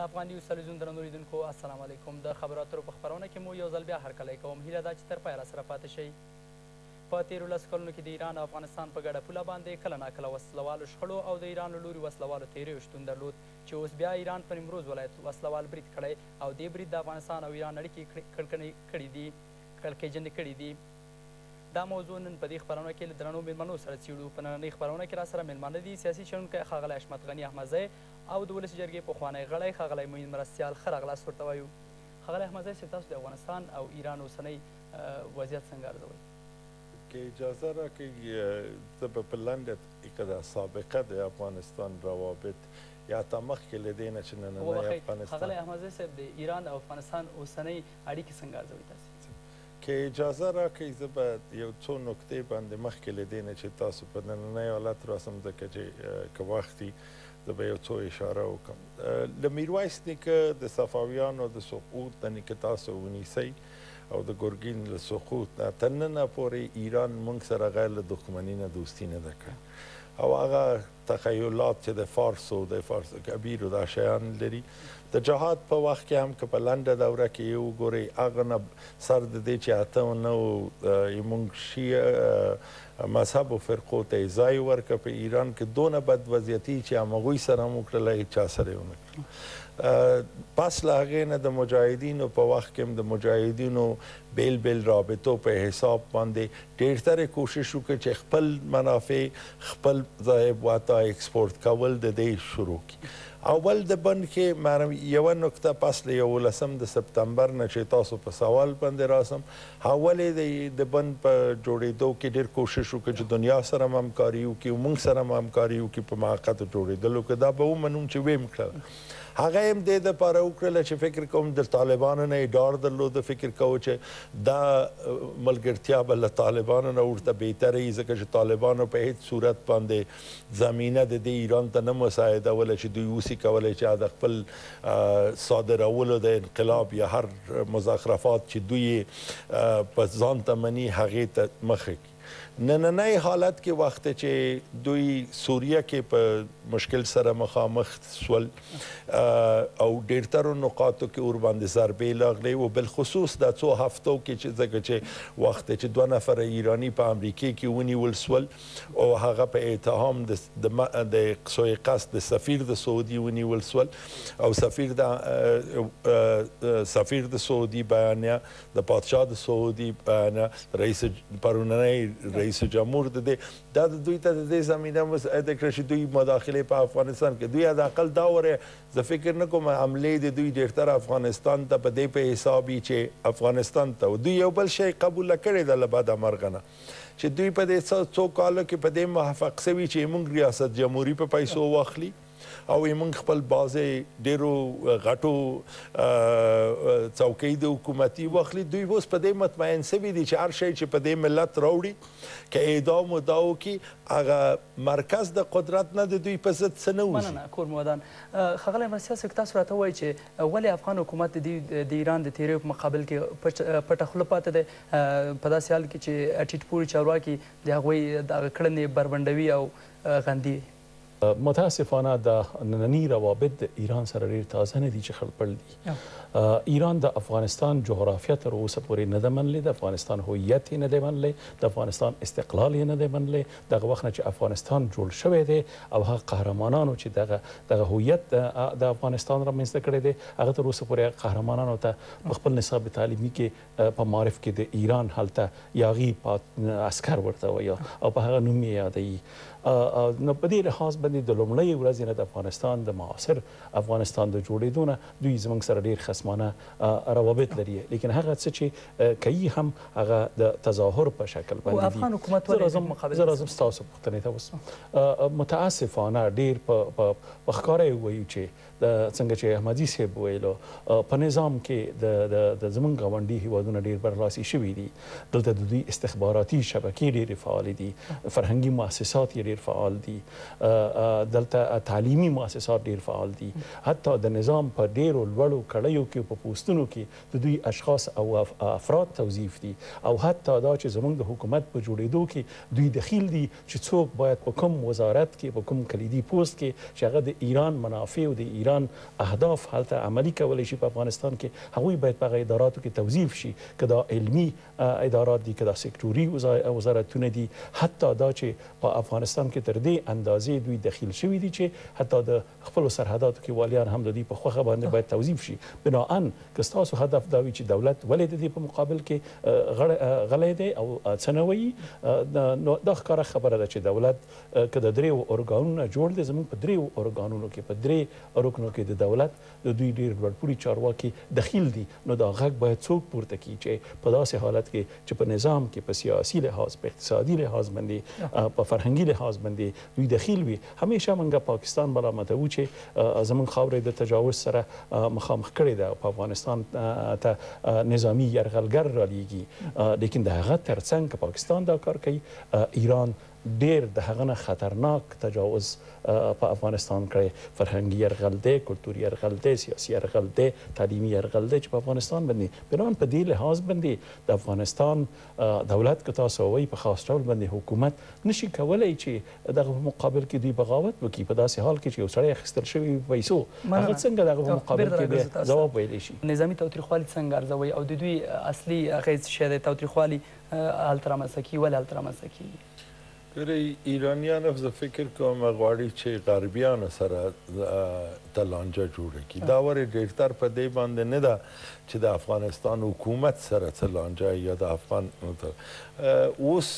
د افغان نیوز تلویزیون درنو لیدونکو السلام علیکم د خبرو اترو په خپرونه کې مو یو ځل بیا هرکلی کوم هیله ده چې تر پایه راسره پاتې شئ په تیرو لس کلونو کې د ایران او افغانستان په ګډه پوله باندې کله ناکله وسلوالو شخړو او د ایران له لوري وسلوالو تیریو شتون درلود چې اوس بیا ایران په نیمروز ولایت وسلوال برید کړی او دې برید د افغانستان او ایران اړیکې کړکړې کړې دي کړکېجنې کړې دي دا موضوع نن په دې خپرونه کې له درنو مېلمنو سره څېړو. په نننۍ خپرونه کې راسره مېلمانه دي، سیاسي څېړونکی ښاغلی حشمت غني احمدزی او د ولسي جرګې پخوانی غړی ښاغلی معین مرستیال. ښه راغلاست ورته وایو. ښاغلی احمدزی صیب، تاسو د افغانستان او ایران اوسنی وضعیت څنګه ارزوئ؟ که اجازه راکړئ، زه به په لنډه طریقه د سابقه د افغانستان روابط یا حتی مخکې له دې نه چې نننی افغانستان. وبخښئ، ښاغلی احمدزی صیب، د ایران او افغانستان اوسنۍ اړیکې څنګه ارزوئ تاسې؟ که اجازه راکړئ زه به یو څو نکتې باندې مخکې له دې نه چې تاسو په نننی حالت راسم ځکه چې که وخت وي زه به یو څو اشاره وکړم له میرویس نیکه د صفاویانو د سقوط نه نیکه تاسو ونیسئ او د ګرګین له سقوط نه تر ننه پورې ایران موږ سره غیر له دښمني نه دوستي نه ده کړې او هغه تخیلات چې د فارس او د فارس د کبیرو دا شیان لري د جهاد په وخت کې هم که په لنډه دوره کې یې وګورئ هغه نه سر د دې چې اته او نهو یې مونږ شیعه مذهبو فرقو ته یې ځای ورکړ په ایران کې دونه بد وضعیت یې چې هم هغوی سره هم وکړله هیچا سره یې ونه کړل پس له هغې نه د مجاهدینو په وخت کې هم د مجاهدینو بېل بېل رابطو په حساب باندې ډېر تر کوشش وکړي چې خپل منافع خپل ځای وتا اکسپورت کول د دې شروع کی اول د بن کې مرم یو نکته پس له 11 د سپتمبر نه چې تاسو په سوال باندې راسم اول د بن په جوړېدو کې ډېر کوشش وکړي چې دنیا سره همکاري وکړي او موږ سره همکاري وکړي په موقت جوړېدلو کې دا به ومنم چې ویم کړل هغه ېم دې د پاره وکړله چې فکر کوم د طالبانو نه ېې ډار درلود فکر کوو چې دا ملګرتېا به له طالبانو نه ورته بهتره ېي ځکه چې طالبانو په هېڅ صورت باندې زمېنه د دې اېران ته نه مساعدوله چې دوی اوسي کولای چې د خپل صادرولو د انقلاب یا هر مزخرفات چې دوی ېې په ځانته مني هغې ته مخه کړي. نننی حالت کې وخت چې دوی سوریه کې په مشکل سره مخامخ سول او ډیرترو نقاطو کې اور باندې ضربې لاغلې او بل خصوص د څو هفتو کې چې ځکه چې وخت چې دوه نفر ایرانی په امریکا کې ونیول سول او هغه په اتهام د د سوء قصد د سفیر د سعودي ونیول سول او سفیر د سفیر د سعودي بیانیه د پادشاه د سعودي رئیس پروننۍ رئیس جمهور د دې دا د دوی ته د دې زمينه مساعده کړه چې دوی مداخله په افغانستان کې دوی د عقل دا وره زه فکر نه کوم عملې د دوی ډیرتر افغانستان ته په دې په حساب چې افغانستان ته دوی یو بل شی قبول کړی د لبد مرغنه چې دوی په دې څو کالو کې په دې موفق سوي چې موږ ریاست جمهوري په پیسو واخلي او یې مونږ خپل بعضې ډېرو غټو څوکۍ د حکومتي واخلي دوی اوس په دې مطمئن سوي دي چې هر شی چې په دې ملت راوړي که اعدام و دا وکړي هغه مرکز د قدرت نه د دوی په ضد څه نه وځي. مننه کور مو ودان. ښاغلی مرثیه صیب تاسو راته ووایئ چې ولې افغان حکومت د دې د ایران د تیریو په مقابل کې پټ پټه خوله پاتې دی په داسې حال کې چې ټیټ پوړي چارواکي د هغوی دغه کړنې بربنډوي او غندي یې؟ متاسفانه دا ننني روابط د ایران سره ډیر تازه نه دي چې خړ پړ دي. ایران د افغانستان جغرافیه تر اوسه پورې نه ده منلې، د افغانستان هویت یې نه دی منلی، د افغانستان استقلال یې نه دی منلی، دغه وخت نه چې افغانستان جوړ شوی دی او هغه قهرمانانو چې دغه دغه هویت د افغانستان رامنځته کړی دی، هغه تر اوسه پورې هغه قهرمانانو ته په خپل نصاب تعلیمي کې په معارف کې د ایران هلته یاغي پات عسکر ورته وایي او په هغه نوم یې یادوي نو په دې لحاظ باندې د لومړۍ ورځې نه د افغانستان د معاصر افغانستان د جوړېدو نه دوی زموږ سره ډېر خصمانه روابط لري لیکن هغه څه چې کوي هم هغه د تظاهر په شکل باندې افغان حکومت ولې زم مقابله زه راځم تاسو پوښتنې ته اوس متاسفانه ډېر په ښکاره وایي چې څنګه چې احمدي صیب ویل په نظام کې د د زمونږ ګاونډي هیوادونه ډیر برلاسي شوي دي دلته د دوی استخباراتي شبکې ډیرې فعالې دي فرهنګي مؤسسات یې ډیر فعال دي دلته تعلیمي مؤسسات ډیر فعال دي حتی د نظام په ډیرو لوړو کړیو کې په پوستونو کې د دوی اشخاص او افراد توظیف دي او حتی دا چې زمونږ د حکومت په جوړېدو کې دوی دخیل دي چې څوک باید په کوم وزارت کې په کوم کلیدي پوست کې چې هغه د ایران منافع او د ایران اهداف هلته عملي کولی شي په افغانستان کې هغوی باید په هغه اداراتو کې توظیف شي که دا علمي ادارات دي که دا سکټوري وزارتونه دي حتی دا چې په افغانستان کې تر دې اندازې دوی دخیل شوي دي چې حتی د خپلو سرحداتو کې والیان هم د دوی په خوښه باندې باید توظیف شي، بناءً که ستاسو هدف دا وي چې دولت ولې د دې په مقابل کې غلی دی او څه نه وایي، نو دا ښکاره خبره ده چې دولت که د درېیو ارګانونو نه جوړ دی، زموږ په درېیو ارګانونو کې، په درې رکنو کې د دولت د دوی ډېر لوړپوړي چارواکي دخیل دي، نو دا غږ باید څوک پورته کړي چې په داسې حالت کې چې په نظام کې، په سیاسي لحاظ، په اقتصادي لحاظ باندې، په فرهنګي لحاظ باندې دوی دخیل وي، همیشه مونږ پاکستان ملامتوو چې زمونږ خاوره یې د تجاوز سره مخامخ کړې ده او په افغانستان ته نظامي یرغلګر رالیږي لیکن د هغه تر څنګ که پاکستان دا کار کوي ایران ډیر د هغه نه خطرناک تجاوز په افغانستان کړی فرهنګي یرغل دی کلتوري یرغل دی سیاسي یرغل دی تعلیمي یرغل دی چې په افغانستان باندې بنان په دې لحاظ باندې د افغانستان دولت که تاسو ووایی په خاص ډول باندی حکومت نشی کولی چی دغه په مقابل کی دوی بغاوت وکی په داسی حال کی چی یو سړی اخیستل شوی وی په پیسو هغه څنګه دغه په مقابل کی بیا ځواب ویلی شی. نظامي تاوتریخوالي څنګه ارزوئ او د دوی اصلي اغیز څه شی دی؟ تاوتریخوالي هلته رامنځته کیږي ولې هلته رامنځته کیږي؟ ګوري ایرانیان هم زه فکر کوم غواړي چې غربیانو سره ته لانجه جوړه کړي دا ورې ډیرتر په دې باندې نه ده چې د افغانستان حکومت سره څه لانجه یا د افغان اوس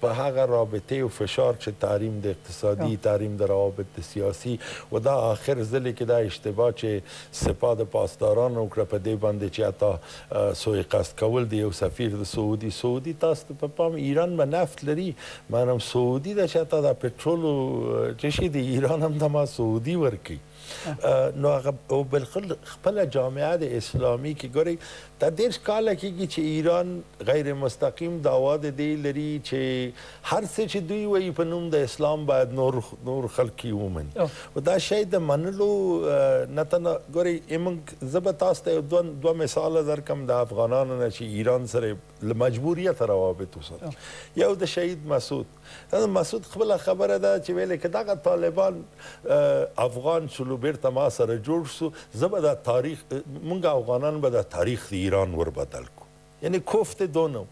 په هغه رابطه او فشار چې تحریم د اقتصادي تحریم د روابط د سیاسي و دا آخر ځلې کې دا اشتباه چې سپاه د پاسداران وکړه په دې باندې چې حتی سوء قصد کول د یو سفیر د سعودی سعودی تاسو ته په پام ایران به نفت لري منم سعودی ده چې تا دا پټرول چې شي د ایران هم ته ما سعودی ورکی نو هغه او بالکل خپل جامعه د اسلامی کې ګوري تا دیرش کال کېږي چې ایران غیر مستقیم داوا د دی لري چې هر څه چې دوی وایي په نوم د اسلام باید نور نور خلک یې ومني خو دا شی د منلو نه تنه ګوري موږ زه به تاسو ته دوه دوه مثال درکم د افغانانو نه چې ایران سره له مجبوریت روابط وساتي یو د شهید مسعود دا مسعود خپل خبره ده چې ویلې که دغه طالبان افغان شلو بیرته ما سره جوړ شو زه به دا تاریخ موږ افغانان به دا تاریخ د ایران ور بدل کو یعنی کوفت دو نو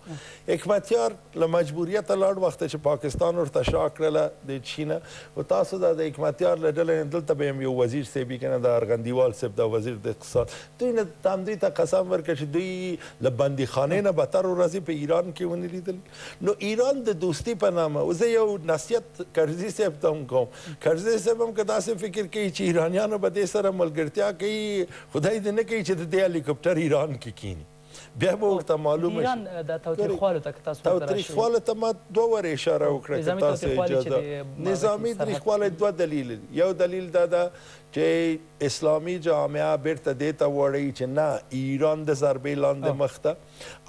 حکمتیار له مجبوریته لاړ وخت چې پاکستان ورته شا کړله د چین او تاسو دا د حکمتیار له ډلې نه دلته به هم یو وزیر صاحب وي که نه د ارغندیوال صاحب دا وزیر د اقتصاد دوی نه همدوی ته قسم ورکړه چې دوی له بندیخانې نه بدتر ورځې په ایران کې ونه لیدل نو ایران د دوستی په نامه او زه یو نصیحت کرزي صاحب ته هم کوم کرزي صاحب هم که داسې فکر کوي چې ایرانیانو به دې سره ملګرتیا کوي خدای دې نه کوي چې د دې هلیکوپټر ایران کې کینی بیا به ورته معلومه شي. د ایران دا تاوتریخوالو ته که تاسو ورته راشئ. تاوتریخوالو ته ما دوه وارې اشاره وکړه که تاسو اجازه. نظامي تریخوالی دوه دلیل لري. یو دلیل دا ده چې اسلامي جامعه بیرته دې ته واړوي چې نه ایران د ضربې لاندې مخ ده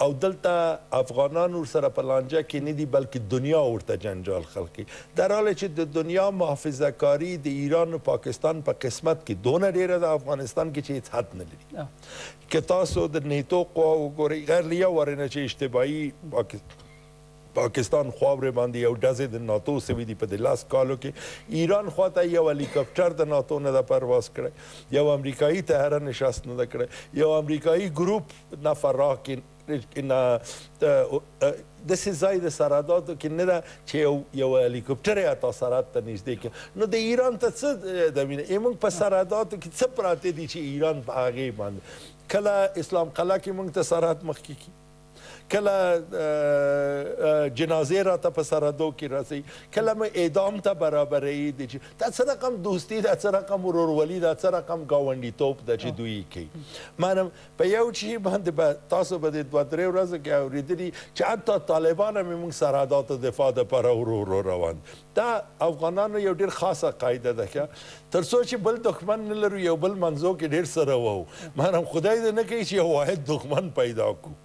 او دلته افغانان ورسره په لانجه کې نه دي بلکې دنیا ورته جنجال خلقوي. در حال چې د دنیا محافظه کاري د ایران او پاکستان په قسمت کې دونه ډیره ده افغانستان کې چې هیڅ حد نه لري. که تاسو د نیتو قواو وګورئ غیر له یو وارې نه چې اشتباهي پاکستان خواورې باندې یو ډزې د ناتو سوي دي په دې لس کالو کې ایران خواته یو هلیکاپټر د ناتو نه د پرواز کړی یو امریکایي طیاره نشست نه ده کړی یو امریکایي ګروپ نفر راکین نه داسې ځای د سرحداتو کې نه ده چې یو یو هلیکوپټر یې حتی سرحد ته نږدې کړ نو د ایران ته څه د وینې ایمونږ په سرحداتو کې څه پراته دي چې ایران په هغې باندې کله اسلام قلعه کې مونږ ته سرحد مخکې کی کله جنازې را ته په سرحدو کې رسي کله مې اعدام ته برابرې دي چې دا څه رقم دوستي دا څه رقم ورورولي دا څه رقم گاونډیتوب ده چې دوی کوي منم په یو شي باندې به تاسو په دې دوه درې ورځو کې اوریدلي چې حتی طالبان هم زموږ سرحداتو دفاع لپاره ورو ورو روان دي. دا افغانانو یو ډیر خاصه قاعده ده که تر څو چې بل دښمن نه لرو یو بل منځو کې ډیر څه روو مګر خدای دې نه کوي چې یو واحد دښمن پیدا کړو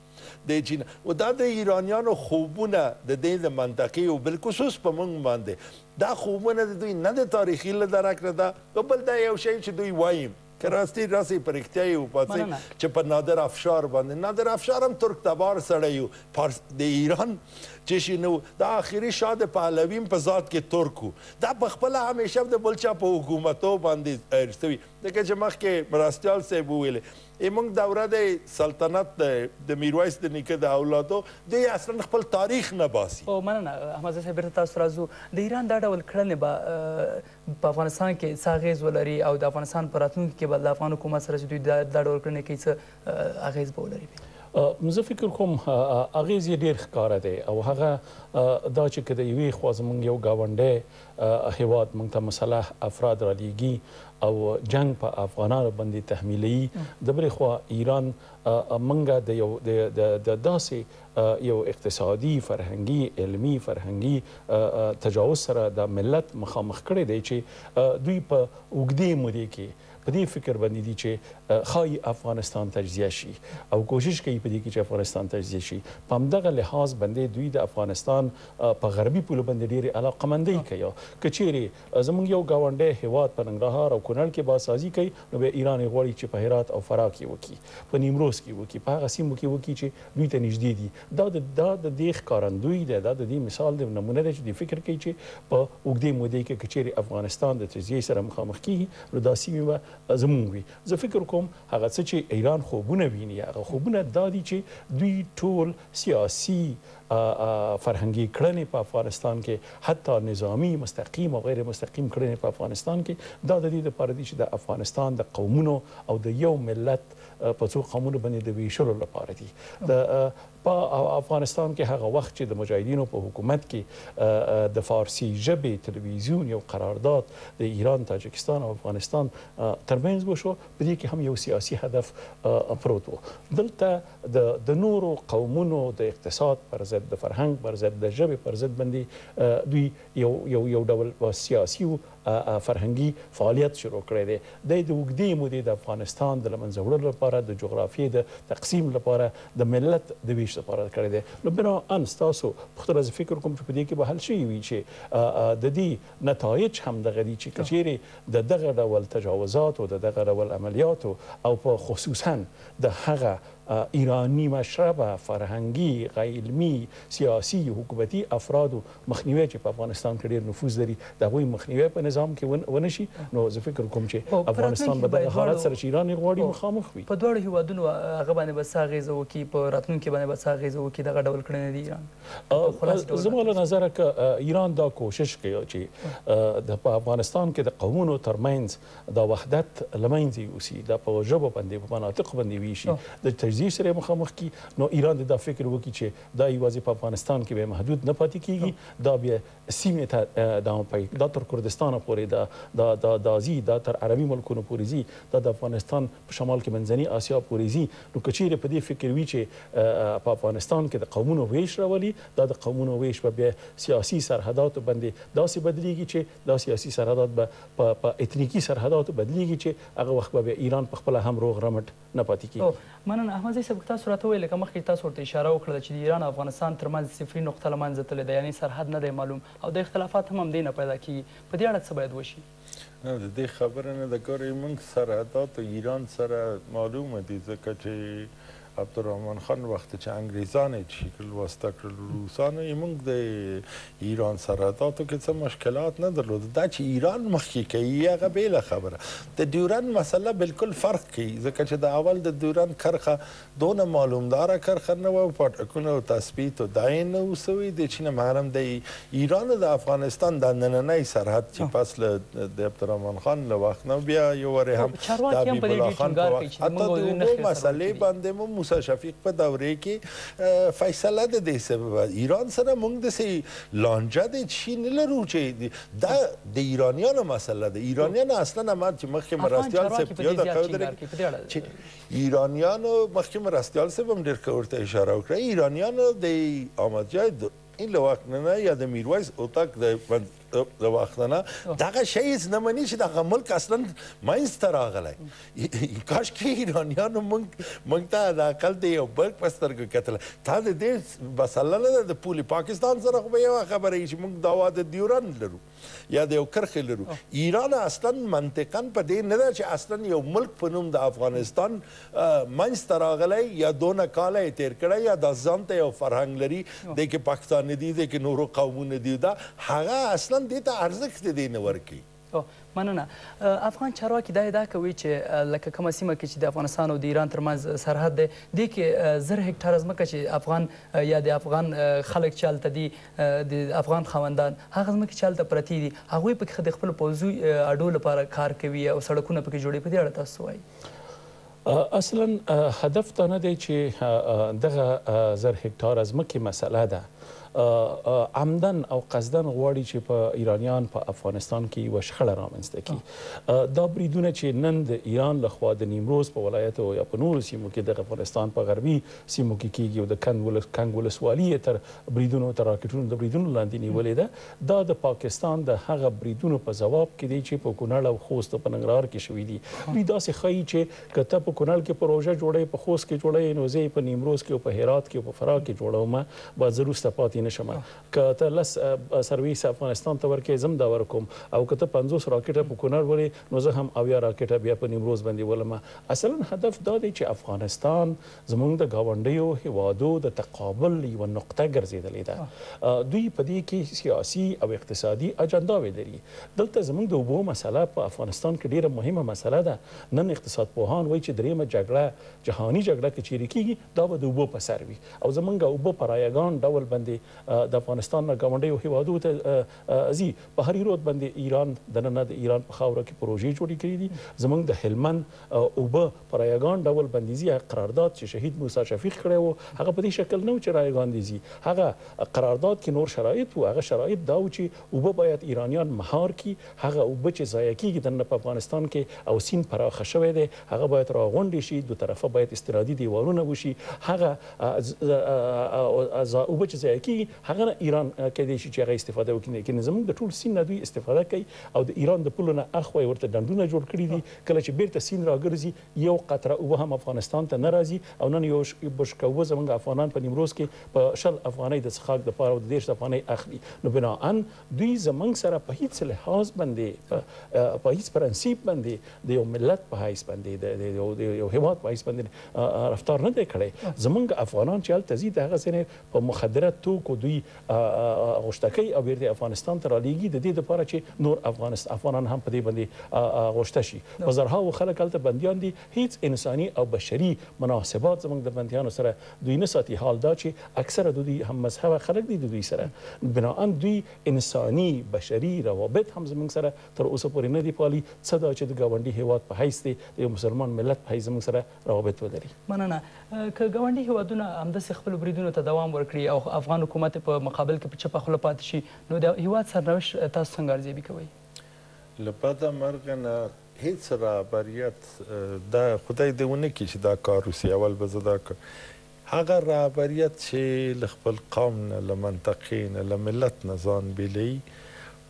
د چین او دا د ایرانیانو خوبونه د دې د منطقې او بالخصوص په موږ باندې دا خوبونه د دوی نه د تاریخي له درک نه ده او بل دا یو شی چې دوی وایي که راستی راسی په رښتیا یی وپاڅی چه په نادر افشار باندی نادر افشار هم ترک تبار سړی یو پارس د ایران چه شی نو دا اخری شاه د پهلوی هم په ذات کی ترک وو دا په خپله همیشه د بل چا په حکومتو باندی سوی ځکه چه مخکی مرستیال صاحب وویل ای مونږ دوره د سلطنت د د میرویس د نیکه د اولادو دوی اصلا خپل تاریخ نه باسی. او مننه احمدزی صاحب بیرته تاسو ته راځو د ایران دا ډول کړنی به په افغانستان کې څه اغېز ولري او د افغانستان په راتلونکي کې به له افغان حکومت سره چې دوی دا ډول کړنې کوي څه اغېز به ولري بیا؟ زه فکر کوم اغېز یې ډېر ښکاره دی او هغه دا چې که د یوې خوا زموږ یو ګاونډی هېواد موږ ته مسلح افراد رالېږي او جنګ په افغانانو باندې تحمیلوي د بلې خوا ایران موږ د یو د داسې یو اقتصادی، فرهنګی، علمی، فرهنګی تجاوز سره دا ملت مخامخ کړی دی چی دوی په اوږدی مودی کی په دی فکر باندی دی چی ښایی افغانستان تجزیه شی او کوشش کوی په دی کی چی افغانستان تجزیه شی په همدغه لحاظ باندی دوی د افغانستان په غربی پولو باندی ډیری علاقمندی کوی که چیری زمونږ یو ګاونډی هیواد په ننګرهار او کونړ کې بازسازي کوي نو بیا ایران یې غواړي چې په هرات او فراه کې وکړي، په نیمروز کې وکړي، په هغه سیمو کې وکړي چې دوی ته نږدې دي. دا د دا د دې ښکارندوی دی، دا د دې مثال دی او نمونه ده چې دوی فکر کوي چې په اوږدې مودې کې که چېرې افغانستان د تجزیې سره مخامخ کېږي نو دا سیمې به زمونږ وي. زه فکر کوم هغه څه چې ایران خوبونه ویني هغه خوبونه دا دي چې دوی ټول سیاسي او فرهنګي کړنې په افغانستان کې حتی نظامي مستقیم او غیر مستقیم کړنې په افغانستان کې دا د دې لپاره دي چې د افغانستان د قومونو او د یو ملت په څو قومونو باندې د ویشلو لپاره دي په افغانستان کې هغه وخت چې د مجاهدینو په حکومت کې د فارسي ژبې تلویزیون یو قرارداد د ایران تاجکستان او افغانستان ترمنځ وشو په دې کې هم یو سیاسي هدف پروت و دلته د د نورو قومونو د اقتصاد پر ضد، د فرهنګ پر ضد، د ژبې پر ضد باندې دوی یو یو یو ډول سیاسي او فرهنګي فعالیت شروع کړی دی. دی د اوږدې مودې د افغانستان د له منځه وړلو لپاره، د جغرافیې د تقسیم لپاره، د ملت د ویش لپاره کړی دی. نو بناءً ستاسو پوښتنه زه فکر کوم چې په دې کې به حل شوې وي چې د دې نتایج هم دغه دي چې که چیرې د دغه ډول تجاوزاتو، د دغه ډول عملیاتو او په خصوصاً د هغه ایراني مشربه فرهنګي، غیعلمي، سیاسي، حکومتي افرادو مخنیوی چې په افغانستان کې ډېر نفوذ لري د هغوی مخنیوی په نظام کې ونه شي نو زه فکر کوم چې افغانستان به دغه حالت سره چې ایران یې غواړي مخامخ وي. په دواړو هېوادونو هغه باندې به څه اغېزه وکړي؟ په راتلونکي باندې به څه اغېزه وکړي دغه ډول کړنې د ایران؟ که په خلاص ډول راته ووایاست. زما له نظره که ایران دا کوشش کوي چې په افغانستان کې د قومونو ترمنځ دا وحدت له منځه یوسي، دا په ژبو باندې، په مناطقو باندې وېشي، د تجزیې سره یې مخامخ کړي، نو ایران دې دا فکر وکړي چې دا یوازې په افغانستان کې بیا محدود نه پاتې کېږي، دا بیا سیمې ته دوام پیدا کوي، دا تر کردستانه پورې دا دا دا دا ځي، دا تر عربي ملکونو پورې ځي، دا د افغانستان په شمال کې منځنۍ اسیا پورې ځي، نو که چېرې په دې فکر وي چې په افغانستان کې د قومونو وېش راولي، دا د قومونو وېش به بیا سیاسي سرحداتو باندې داسې بدلېږي چې دا سیاسي سرحدات به په په اتنیکي سرحداتو بدلیږي چې هغه وخت به بیا ایران په خپله هم روغ رمټ نه پاتې کیږي. او مننه احمد زی صاحب که تاسو راته ووایئ لکه مخکې چې تاسو ورته اشاره وکړله چې د ایران او افغانستان تر منځ صفري نقطه له منځه تللې ده یعنې سرحد نه دی معلوم او دا اختلافات هم همدې نه پیدا کیږي په دې اړه څه باید وشي؟ نه د دې خبره نه ده ګورئ مونږ سرحدات ایران سره معلوم دي ځکه چې عبدالرحمن خان وخت چه انګریزان یې چی کړل واسطه کړل روسانو یې مونږ د ایران سره دا تو کې څه مشکلات نه درلود دا چې ایران مخکې کوي هغه بیله خبره د ډیورند مسله بالکل فرق کوي ځکه چې د اول د ډیورند کرښه دونه معلومداره کرښه نه وه پاټکونه او تثبیت او دا یې نه وو سوی د چینه محرم دی ایران د افغانستان دا نننی سرحد چې پس له د عبدالرحمن خان له وخت نه او بیا یو وارې هم د حبیب الله خان په وخت حتی د اوبو مسئلې باندې مو موسی شفیق په دورې کې فیصله د دې سبب ایران سره موږ د سي لانجه د شي نه لرو چې دا د ایرانیانو مسئله ده ایرانیان اصلا هم چې مخکې مرستیال صاحب یو د قدر چې ایرانیانو مخکې مرستیال صاحب هم ډېر ورته اشاره وکړه ایرانیانو د آمدجای ای له وخت نه نه یا د میرویس هوتک د بند له وخت نه دغه شی هیڅ نه مني چې دغه ملک اصلا مینځ ته راغلی کاش کې ایرانیانو مونږ مونږ ته د عقل دی یو بل په سترګو کتل تا د دې مسله نه ده د پولې پاکستان سره خو به یوه خبره یي چې مونږ دعوا د دیورند لرو یا د یو کرښې لرو ایران اصلا منطقا په دې نه ده چې اصلا یو ملک په نوم د افغانستان منځ ته راغلی یا دونه کال یې تیر کړی یا د ځان ته یو فرهنګ لري د کې پښتانه دي د کې نورو قومونه دي دا هغه اصلا دې ته ارزښت دی نه ورکي او مننه افغان چارواکي دا ادعا کوي چې لکه کومه سیمه کې چې د افغانستان او د ایران ترمنځ سرحد دی دې کې زر هکټاره ځمکه چې افغان یا د افغان خلک چې هلته دي د افغان خاوندان هغه ځمکې چې هلته پرتې دي، هغوی پکښې د خپلو پوځي اډو لپاره کار کوي او سړکونه پکې جوړوي، په دې اړه تاسو څه وايي؟ اصلاً هدف دا نه دی چې دغه زر هکټاره ځمکې مسئله ده، عمداً او قصداً غواړي چې په ایرانیان په افغانستان کې یوه شخړه رامنځته کړي. دا بریدونه چې نن د ایران له خوا د نیمروز په ولایت او یا په نورو سیمو کې د افغانستان په غربي سیمو کې کېږي او د کنګ ولسوالي یې تر بریدونو تر راکټونو د بریدونو لاندې نیولې ده، دا د پاکستان د هغه بریدونو په ځواب کې دی چې په کونړ او خوست او په ننګرهار کې شوي دي. دوی داسې ښيي چې که ته په کونړ کې پروژه جوړوې، په خوست کې جوړوې، نو زه یې په نیمروز کې او په هرات کې او په فراه کې جوړوم، باید زه وروسته پاتې نه شم. که ته لس سرویس افغانستان ته ورکړې، زه هم دا ورکوم او که ته پنځوس راکټه په کونړ ولې، نو زه هم اویا راکټه بیا په نیمروز باندې ولم. اصلاً هدف دا دی چې افغانستان زموږ د ګاونډیو هېوادو د تقابل یوه نقطه ګرځېدلې ده. دوی په دې کې سیاسي او اقتصادي اجنداوې لري. دلته زموږ د اوبو مسله په افغانستان کې ډېره مهمه مسله ده. نن اقتصاد پوهان وایي چې درېیمه جګړه، جهاني جګړه که چېرې کېږي، دا به د اوبو په سر وي او زموږ اوبه په رایه ګان ډول باندې د افغانستان نه ګاونډیو هېوادو ته ځي. په هري رود باندې ایران دننه د ایران په خاوره کې پروژې جوړې کړې دي. زموږ د هلمند اوبه په رایه ګان ډول بندیزی هغه قرارداد چې شهید موسی شفیق کړی وو هغه په دې شکل نه وو چې رایه ګان دې ځي هغه قرارداد کې نور شرایط وو هغه شرایط دا وو چې اوبه باید ایرانیان مهار کړي هغه اوبه چې ضایع کیږي دننه په افغانستان کې او سیند پراخه شوی دی هغه باید راغونډې شي دو طرفه باید استنادي دیوالونه وشي هغه اوبه چې ضایع کیږي هغه نه ایران کیدای شي چې هغه استفاده وکړي لیکن زموږ د ټول سیند نه دوی استفاده کوي او د ایران د پولو نه اخوا یې ورته ډنډونه جوړ کړي دي کله چې بیرته سیند راګرځي یو قطره اوبه هم افغانستان ته نه راځي او نن یو بشکه اوبه زمونږ افغانان په نیمروز کې په شل افغانۍ د څښاک د پاره او د دېرش افغانۍ اخلي نو بناءً دوی زمونږ سره په هیڅ لحاظ باندې په هیڅ پرنسیپ باندې د یو ملت په حیث باندې د یو هیواد په حیث باندې رفتار نه دی کړی زمونږ افغانان چې هلته ځي د هغه ځینې په مخدره توکو دوی غوشتکۍ او بیرته افغانستان ته رالیږي د دې لپاره چې نور افغانان هم په دې باندې غوشته شي په زرهاوو خلک هلته بندیان دي هیڅ انساني او بشري مناسبات زموږ د بندیانو سره دوی نه ساتي حال دا چې اکثره د دوی هم مذهبه خلک دي د دوی سره بناء دوی انساني بشري روابط هم زموږ سره تر اوسه پورې نه دي پالي څه دا چې د ګاونډي هیواد په حیث دې د یو مسلمان ملت په حیث زموږ سره روابط ولري. مننه. که ګاونډي هېوادونه همداسې خپلو بریدونو ته دوام ورکړي او افغان حکومت یې په مقابل کې په چپه خوله پاتې شي، نو د هېواد سرنوشت تاسو څنګه ارزیابي کوئ؟ له بده مرغه نه هېڅ رهبریت دا خدای دې ونه کړي چې دا کار وشي، اول به زه دا که هغه رهبریت چې له خپل قوم نه، له منطقې نه، له ملت نه ځان بېلوي،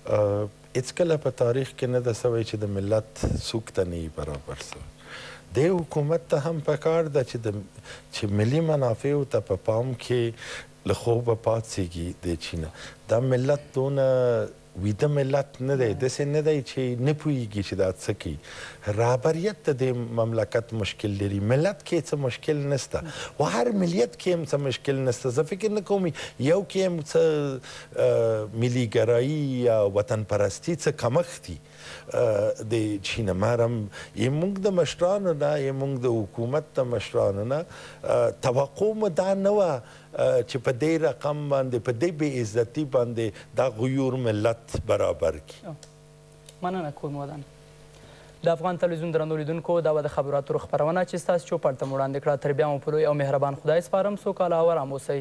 هیڅکله په تاریخ کې نه ده سوی چې د ملت سوک ته نه یی برابر سوی. دې حکومت ته هم پکار ده چې د چې ملي منافعو ته په پام کې له خوبه پاڅیږي دې چی نه دا ملت دونه ویده ملت نه دی دسې نه دی چې نه پوهیږي چې دا څه کوي رهبریت د دې مملکت مشکل لري ملت کې څه مشکل نسته و هر ملیت کې هم څه مشکل نسته زه فکر نه کوم یو کې هم څه ملي ګرايي يا وطن پرستي څه کمښت دي د چين مرم يې مونږ د مشرانو نه يې مونږ د حکومت د مشرانو نه توقع مو دا نه وه چې په دې رقم باندې په دې بې عزتي باندې دا غيور ملت برابر کړي. مننه کور مو ودان. د افغان تلویزیون درنو لیدونکو دا وه د خبرو اترو خپرونه چې ستاسو چوپړ ته مو وړاندې کړه تر بیا مو په لوی او مهربان خدای سپارم سوکاله او ارام اوسئ.